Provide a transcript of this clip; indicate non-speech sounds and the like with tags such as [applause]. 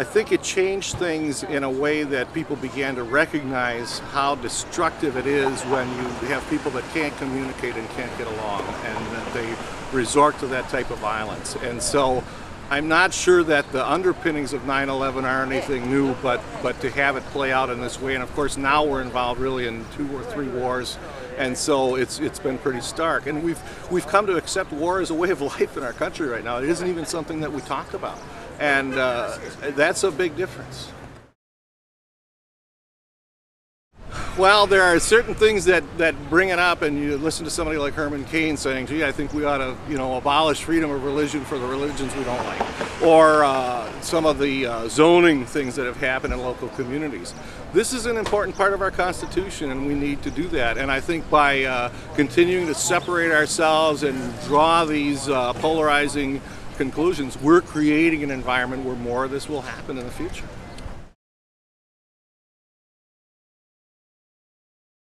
I think it changed things in a way that people began to recognize how destructive it is when you have people that can't communicate and can't get along and that they resort to that type of violence. And so I'm not sure that the underpinnings of 9-11 are anything new, but, but to have it play out in this way, and of course now we're involved really in two or three wars, and so it's it's been pretty stark. And we've we've come to accept war as a way of [laughs] life in our country right now. It isn't even something that we talk about, and uh, that's a big difference. Well, there are certain things that, that bring it up, and you listen to somebody like Herman Cain saying, gee, I think we ought to, you know, abolish freedom of religion for the religions we don't like. Or uh, some of the uh, zoning things that have happened in local communities. This is an important part of our Constitution, and we need to do that. And I think by uh, continuing to separate ourselves and draw these uh, polarizing conclusions, we're creating an environment where more of this will happen in the future.